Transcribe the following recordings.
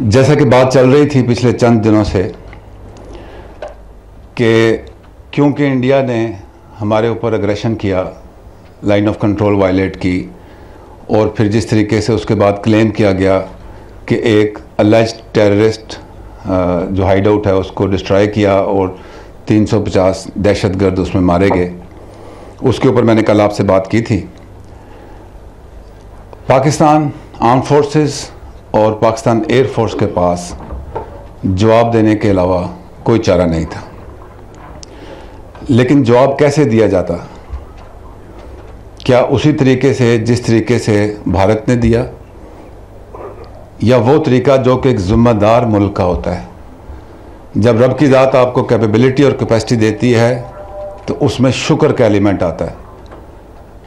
جیسا کہ بات چل رہی تھی پچھلے چند دنوں سے کہ کیونکہ انڈیا نے ہمارے اوپر اگریشن کیا لائن آف کنٹرول وائلیٹ کی اور پھر جس طریقے سے اس کے بعد کلیم کیا گیا کہ ایک الائج ٹیررسٹ جو ہائیڈ آؤٹ ہے، اس کو ڈسٹرائی کیا اور تین سو پچاس دہشت گرد اس میں مارے گئے۔ اس کے اوپر میں نے کل آپ سے بات کی تھی۔ پاکستان آرم فورسز اور پاکستان ایئر فورس کے پاس جواب دینے کے علاوہ کوئی چارہ نہیں تھا۔ لیکن جواب کیسے دیا جاتا؟ کیا اسی طریقے سے جس طریقے سے بھارت نے دیا؟ یا وہ طریقہ جو کہ ایک ذمہ دار ملک کا ہوتا ہے۔ جب رب کی ذات آپ کو کیپیبلٹی اور کیپیسٹی دیتی ہے، تو اس میں شکر کا ایلیمنٹ آتا ہے۔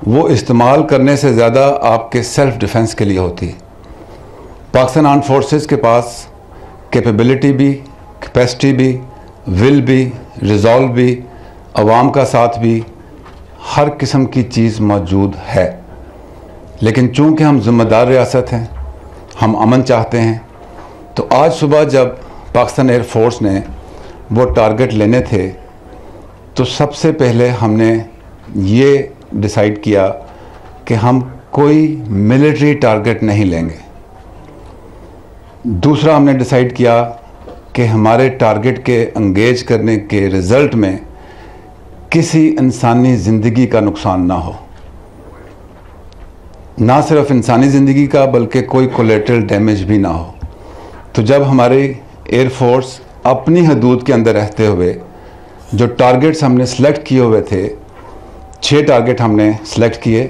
وہ استعمال کرنے سے زیادہ آپ کے سیلف ڈیفنس کے لیے ہوتی ہے۔ پاکستان آرم فورسز کے پاس کیپیبلٹی بھی کیپیسٹی بھی ول بھی ریزالو بھی، عوام کا ساتھ بھی ہر قسم کی چیز موجود ہے۔ لیکن چونکہ ہم ذمہ دار ریاست ہیں، ہم امن چاہتے ہیں، تو آج صبح جب پاکستان ایئر فورس نے وہ ٹارگٹ لینے تھے، تو سب سے پہلے ہم نے یہ ڈیسائیڈ کیا کہ ہم کوئی ملٹری ٹارگٹ نہیں لیں گے۔ دوسرا ہم نے ڈیسائیڈ کیا کہ ہمارے ٹارگٹ کے انگیج کرنے کے رزلٹ میں کسی انسانی زندگی کا نقصان نہ ہو۔ نہ صرف انسانی زندگی کا بلکہ کوئی کولیٹرل ڈیمیج بھی نہ ہو۔ تو جب ہماری ایئر فورس اپنی حدود کے اندر رہتے ہوئے جو ٹارگٹس ہم نے سلیکٹ کیے ہوئے تھے، چھ ٹارگٹ ہم نے سلیکٹ کیے،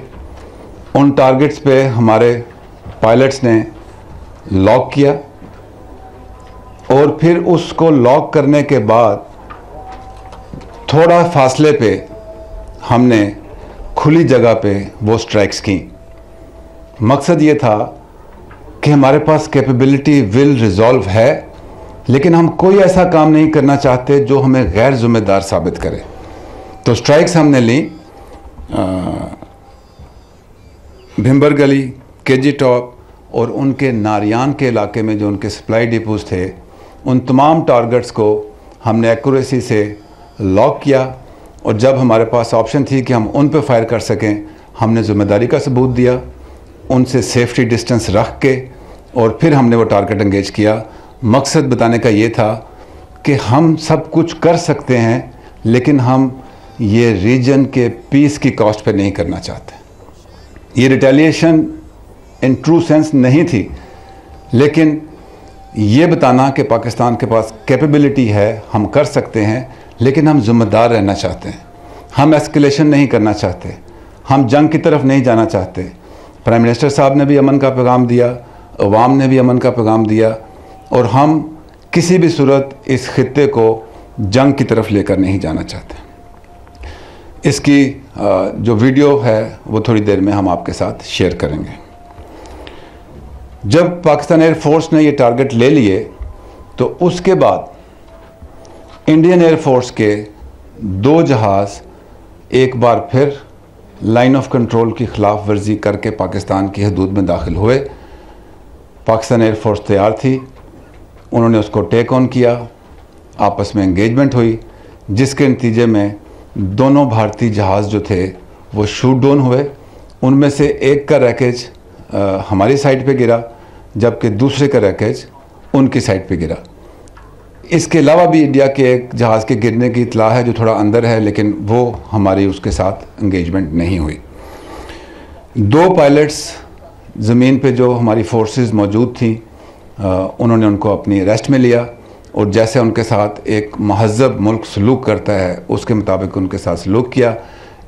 ان ٹارگٹس پہ ہمارے پائلٹس نے لاک کیا اور پھر اس کو لاک کرنے کے بعد تھوڑا فاصلے پہ ہم نے کھلی جگہ پہ وہ سٹرائکس کی مقصد یہ تھا کہ ہمارے پاس کیپیبلٹی ول ریزالو ہے، لیکن ہم کوئی ایسا کام نہیں کرنا چاہتے جو ہمیں غیر ذمہ دار ثابت کرے۔ تو سٹرائکس ہم نے لیں بھمبر گلی کے جی ٹاپ اور ان کے ناریان کے علاقے میں جو ان کے سپلائی ڈیپوز تھے، ان تمام ٹارگٹس کو ہم نے ایکوریسی سے لاک کیا اور جب ہمارے پاس آپشن تھی کہ ہم ان پہ فائر کر سکیں، ہم نے ذمہ داری کا ثبوت دیا، ان سے سیفٹی ڈسٹنس رکھ کے اور پھر ہم نے وہ ٹارگٹ انگیج کیا۔ مقصد بتانے کا یہ تھا کہ ہم سب کچھ کر سکتے ہیں، لیکن ہم یہ ریجن کے پیس کی کاسٹ پہ نہیں کرنا چاہتے۔ یہ ریٹیلیشن ان ٹرو سینس نہیں تھی۔ لیکن یہ بتانا کہ پاکستان کے پاس کیپیبلٹی ہے، ہم کر سکتے ہیں، لیکن ہم ذمہ دار رہنا چاہتے ہیں۔ ہم ایسکلیشن نہیں کرنا چاہتے۔ ہم جنگ کی طرف نہیں جانا چاہتے۔ پرائم منسٹر صاحب نے بھی امن کا پیغام دیا، عوام نے بھی امن کا پیغام دیا، اور ہم کسی بھی صورت اس خطے کو جنگ کی طرف لے کر نہیں جانا چاہتے۔ اس کی جو ویڈیو ہے، وہ تھوڑی دیر میں ہم آپ کے ساتھ شیئر کریں گے۔ جب پاکستان ایئر فورس نے یہ ٹارگٹ لے لیے، تو اس کے بعد انڈین ایئر فورس کے دو جہاز ایک بار پھر لائن آف کنٹرول کی خلاف ورزی کر کے پاکستان کی حدود میں داخل ہوئے۔ پاکستان ایئر فورس تیار تھی، انہوں نے اس کو ٹیک آن کیا، آپس میں انگیجمنٹ ہوئی، جس کے نتیجے میں دونوں بھارتی جہاز جو تھے وہ شوٹ ڈون ہوئے۔ ان میں سے ایک کا ریکیج ہماری سائٹ پہ گرا، جبکہ دوسرے کا ریکیج ان کی سائٹ پہ گرا۔ اس کے علاوہ بھی انڈیا کے ایک جہاز کے گرنے کی اطلاع ہے جو تھوڑا اندر ہے، لیکن وہ ہماری اس کے ساتھ انگیجمنٹ نہیں ہوئی۔ دو پائلٹس زمین پہ جو ہماری فورسز موجود تھیں انہوں نے ان کو اپنی ریسٹ میں لیا اور جیسے ان کے ساتھ ایک مہذب ملک سلوک کرتا ہے، اس کے مطابق ان کے ساتھ سلوک کیا۔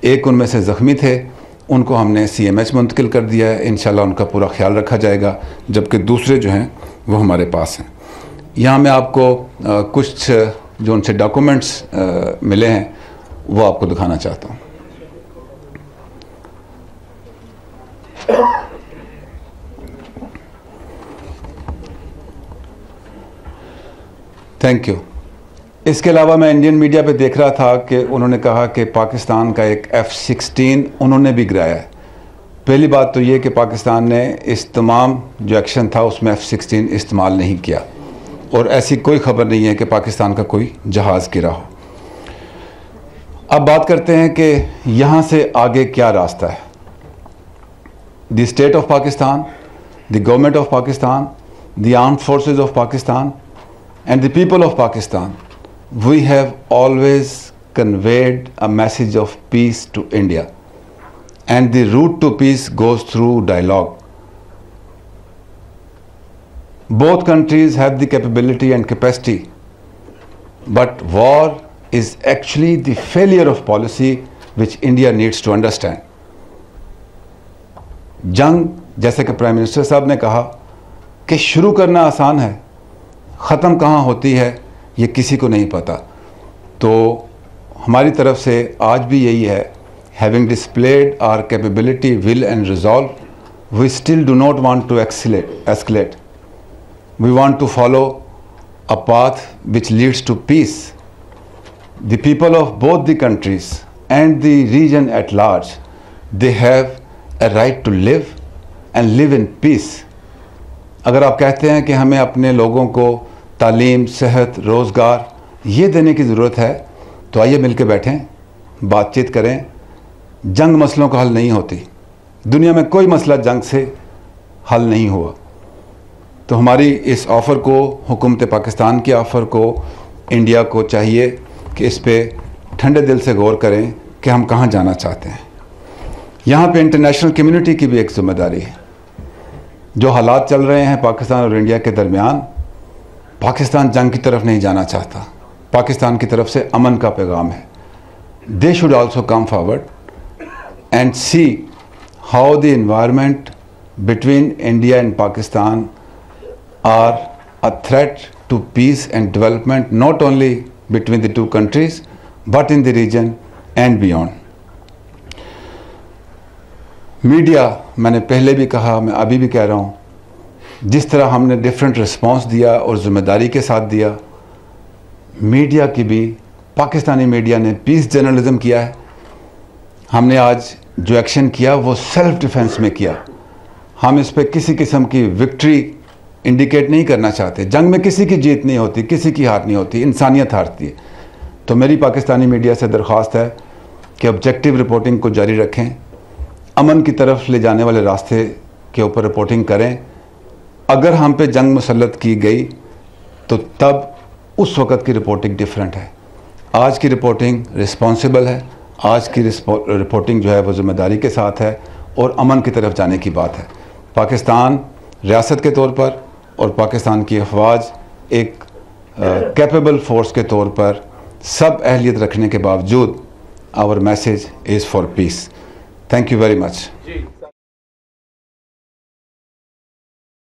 ایک ان میں سے زخمی تھے ان کو ہم نے سی ایم ایچ منتقل کر دیا ہے۔ انشاءاللہ ان کا پورا خیال رکھا جائے گا، جبکہ دوسرے جو ہیں، وہ ہمارے پاس ہیں۔ یہاں میں آپ کو کچھ جو ان سے ڈاکومنٹس ملے ہیں، وہ آپ کو دکھانا چاہتا ہوں۔ تھینک یو اس کے علاوہ میں انڈین میڈیا پہ دیکھ رہا تھا کہ انہوں نے کہا کہ پاکستان کا ایک ایف سکسٹین انہوں نے بھی گرایا ہے۔ پہلی بات تو یہ کہ پاکستان نے اس تمام جو ایکشن تھا اس میں ایف سکسٹین استعمال نہیں کیا۔ اور ایسی کوئی خبر نہیں ہے کہ پاکستان کا کوئی جہاز گرا ہو۔ اب بات کرتے ہیں کہ یہاں سے آگے کیا راستہ ہے۔ The state of Pakistan, the government of Pakistan, the armed forces of Pakistan, and the people of Pakistan. We have always conveyed a message of peace to India and the route to peace goes through dialogue both countries have the capability and capacity. But war is actually the failure of policy which India needs to understand. جنگ جیسے کہ prime minister صاحب نے کہا کہ شروع کرنا آسان ہے ختم کہاں ہوتی ہے یہ کسی کو نہیں پتا۔ تو ہماری طرف سے آج بھی یہی ہے۔ Having displayed our capability will and resolve we still do not want to escalate we want to follow a path which leads to peace the people of both the countries and the region at large they have a right to live and live in peace اگر آپ کہتے ہیں کہ ہمیں اپنے لوگوں کو تعلیم، صحت، روزگار، یہ دینے کی ضرورت ہے۔ تو آئیے مل کے بیٹھیں، بات چیت کریں۔ جنگ مسئلوں کا حل نہیں ہوتی۔ دنیا میں کوئی مسئلہ جنگ سے حل نہیں ہوا۔ تو ہماری اس آفر کو، حکومت پاکستان کی آفر کو، انڈیا کو چاہیے کہ اس پہ ٹھنڈے دل سے غور کریں کہ ہم کہاں جانا چاہتے ہیں۔ یہاں پہ انٹرنیشنل کمیونٹی کی بھی ایک ذمہ داری ہے۔ جو حالات چل رہے ہیں پاکستان اور انڈیا کے درمیان پاکستان جنگ کی طرف نہیں جانا چاہتا۔ پاکستان کی طرف سے امن کا پیغام ہے۔ They should also come forward and see how the environment between India and Pakistan are a threat to peace and development not only between the two countries but in the region and beyond media میں نے پہلے بھی کہا میں ابھی بھی کہہ رہا ہوں جس طرح ہم نے ڈفرینٹ رسپانس دیا اور ذمہ داری کے ساتھ دیا میڈیا کی بھی، پاکستانی میڈیا نے پیس جرنلزم کیا ہے۔ ہم نے آج جو ایکشن کیا، وہ سیلف ڈیفنس میں کیا۔ ہم اس پہ کسی قسم کی وکٹری انڈیکیٹ نہیں کرنا چاہتے۔ جنگ میں کسی کی جیت نہیں ہوتی، کسی کی ہار نہیں ہوتی، انسانیت ہارتی ہے۔ تو میری پاکستانی میڈیا سے درخواست ہے کہ آبجیکٹیو رپورٹنگ کو جاری رکھیں۔ امن کی طرف لے جانے والے راستے کے اوپر رپورٹنگ کریں۔ اگر ہم پہ جنگ مسلط کی گئی تو تب اس وقت کی رپورٹنگ ڈیفرنٹ ہے۔ آج کی رپورٹنگ رسپانسبل ہے۔ آج کی رپورٹنگ جو ہے وہ ذمہ داری کے ساتھ ہے اور امن کی طرف جانے کی بات ہے۔ پاکستان ریاست کے طور پر اور پاکستان کی افواج ایک کیپیبل فورس کے طور پر سب اہلیت رکھنے کے باوجود our message is for peace thank you very much